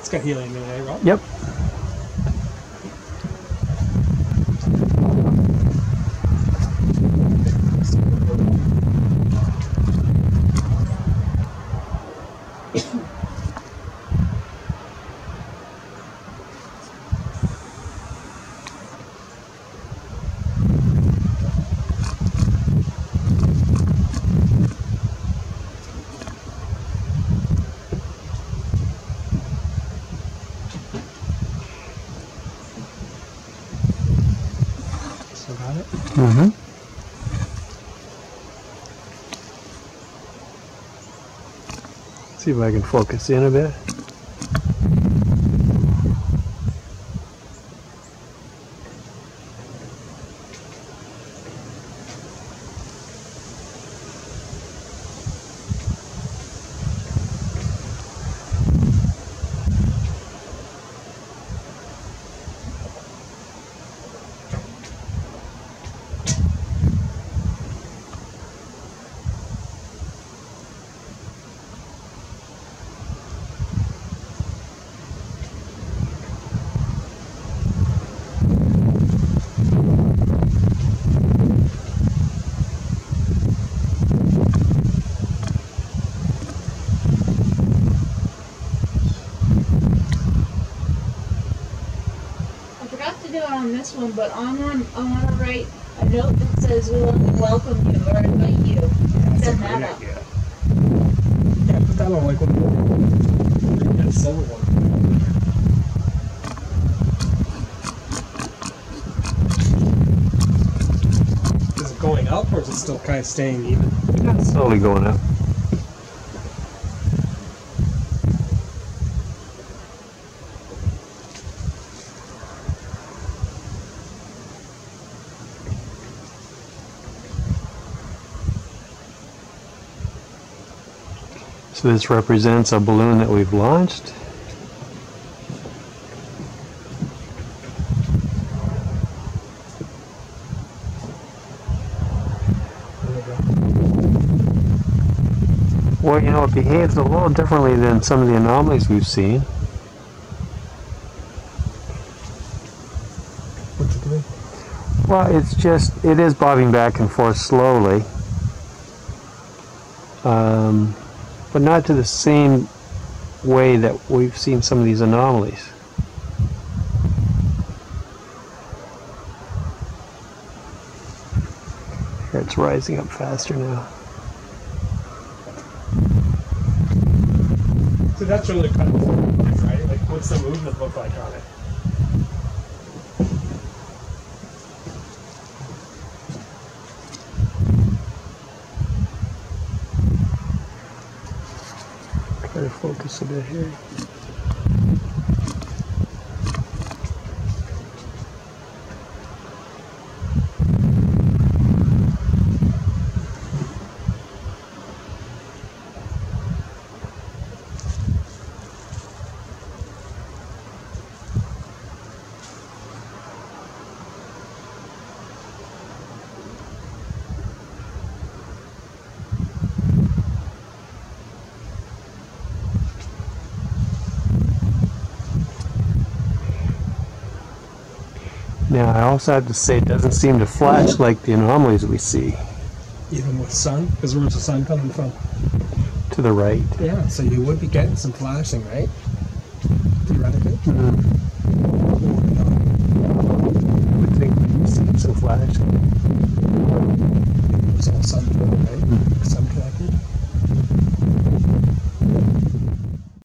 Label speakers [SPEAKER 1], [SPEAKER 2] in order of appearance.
[SPEAKER 1] It's got helium in it, right?
[SPEAKER 2] Yep.
[SPEAKER 1] Got it.
[SPEAKER 2] Mm-hmm. See if I can focus in a bit.
[SPEAKER 3] I forgot to do it on this one, but on one, I want to write a note that says we want to welcome you or invite you. Send that up.
[SPEAKER 1] Yeah, put that on like one. Get a silver one. Is it going up or is it still kind of staying even?
[SPEAKER 2] Yeah, it's slowly going up. So this represents a balloon that we've launched.
[SPEAKER 1] There we go.
[SPEAKER 2] Well, you know, it behaves a little differently than some of the anomalies we've seen.
[SPEAKER 1] What's it doing?
[SPEAKER 2] Well, it's just, it is bobbing back and forth slowly. Um, but not to the same way that we've seen some of these anomalies. Here it's rising up faster now.
[SPEAKER 1] So that's really kind of right? Like, what's the movement look like on it?
[SPEAKER 2] To focus a bit here. Now, I also have to say it doesn't seem to flash like the anomalies we see
[SPEAKER 1] Even with sun? Because where's the sun coming from?
[SPEAKER 2] to the right.
[SPEAKER 1] Yeah, so you would be getting some flashing, right? Theoretically. Mm-hmm.
[SPEAKER 2] I would think we'd see some flashing.
[SPEAKER 1] It was all sun, right? Mm-hmm. Sun